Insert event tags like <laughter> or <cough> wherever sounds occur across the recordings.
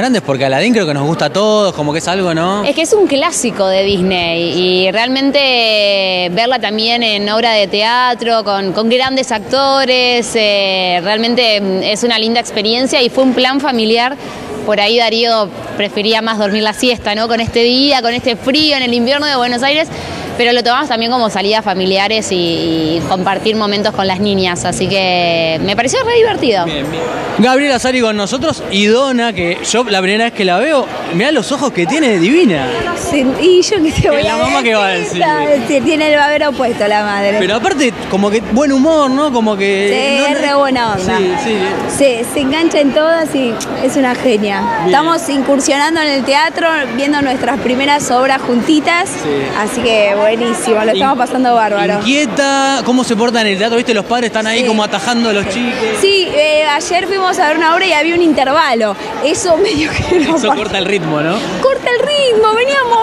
Grandes porque Aladdin creo que nos gusta a todos, como que es algo, ¿no? Es que es un clásico de Disney y realmente verla también en obra de teatro, con, con grandes actores, eh, realmente mm, es una linda experiencia y fue un plan familiar. Por ahí Darío prefería más dormir la siesta, ¿no? Con este día, con este frío en el invierno de Buenos Aires, pero lo tomamos también como salidas familiares y, y compartir momentos con las niñas, así que me pareció re divertido. Gabriela Sari con nosotros y Donna, que yo la primera vez que la veo, mirá los ojos que tiene, divina. Sí, y yo que te voy la a mamá que va a decir. Sí, Tiene el babero puesto la madre. Pero aparte, como que buen humor, ¿no? Como que. Sí, no- es re buena onda. Sí, sí. Sí, se engancha en todas y es una genia. Estamos incursionando en el teatro, viendo nuestras primeras obras juntitas, así que buenísimo, lo estamos pasando bárbaro. Inquieta, cómo se porta en el teatro, viste, los padres están ahí Sí. como atajando a los chicos. Sí, eh, ayer fuimos a ver una obra y había un intervalo. Eso <laughs> medio que no Eso corta el ritmo, ¿no? corta el ritmo, veníamos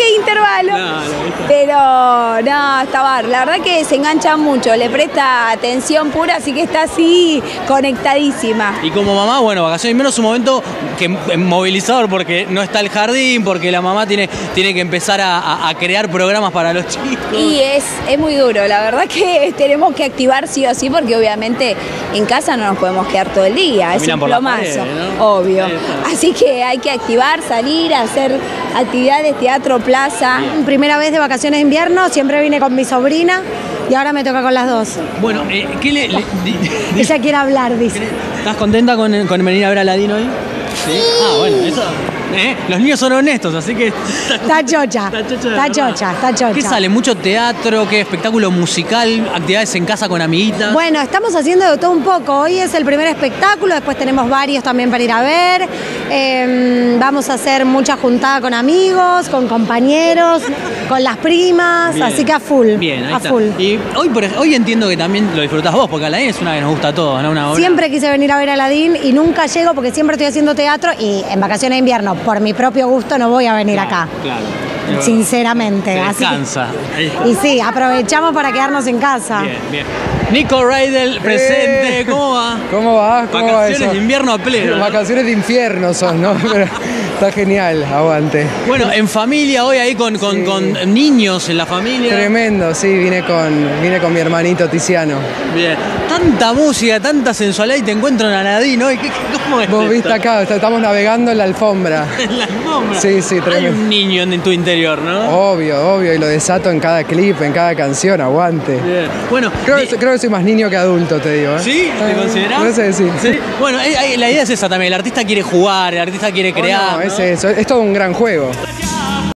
hay intervalo. Pero no, está bar. La verdad que se engancha mucho, le presta atención pura, así que está así conectadísima. Y como mamá, bueno, vacaciones menos un momento que eh, movilizador porque no está el jardín, porque la mamá tiene, tiene que empezar a, crear programas para los chicos. Y es, es muy duro, la verdad que <laughs> tenemos que activar sí o sí porque obviamente en casa no nos podemos quedar todo el día, es un plomazo, obvio. Así que hay que activar, salir, hacer actividades, teatro, plaza. Primera vez de vacaciones de invierno, siempre vine con mi sobrina y ahora me toca con las dos. Bueno, eh, ¿qué le, Ella quiere hablar, dice. ¿Estás contenta con, con venir a ver a Aladino hoy? Sí. Ah, bueno, eso. eh, Los niños son honestos, así que. Está chocha, <laughs> Está chocha de está verdad. chocha, está chocha. ¿Qué sale? ¿Mucho teatro? ¿Qué espectáculo musical? ¿Actividades en casa con amiguitas? Bueno, estamos haciendo de todo un poco. Hoy es el primer espectáculo, después tenemos varios también para ir a ver. Eh, vamos a hacer mucha juntada con amigos, con compañeros, con las primas, Bien. así que a full. Bien, ahí a está. full. Y hoy, por ej- hoy entiendo que también lo disfrutás vos, porque Aladín es una que nos gusta a todos, ¿no? Una obra- Siempre quise venir a ver a Aladín y nunca llego porque siempre estoy haciendo teatro y en vacaciones de invierno, por mi propio gusto, no voy a venir Claro, acá. Claro. Sinceramente. Se así está. Y sí, aprovechamos para quedarnos en casa. Bien, bien. Nico Raidel presente, ¿cómo va? ¿Cómo va? ¿Cómo va Vacaciones eso? de invierno a pleno. ¿no? Vacaciones de infierno son, ¿no? <laughs> Pero está genial, aguante. Bueno, en familia hoy ahí con, con, Sí. con niños en la familia. Tremendo, sí, vine con, vine con mi hermanito Tiziano. Bien. Tanta música, tanta sensualidad y te encuentro en Aladín hoy. ¿Qué- qué- ¿Cómo es Vos esto? viste acá, estamos navegando en la alfombra. <laughs> En la alfombra. Sí, sí, Hay tremendo. un niño en tu interior, ¿no? Obvio, obvio, y lo desato en cada clip, en cada canción, aguante. Bien. Bueno, Creo, di- creo que soy más niño que adulto, te digo. ¿eh? ¿Sí? ¿Te Eh, considerás? No sé, sí. Sí. Bueno, la idea es esa también. El artista quiere jugar, el artista quiere Oh, crear. Es eso, es todo un gran juego.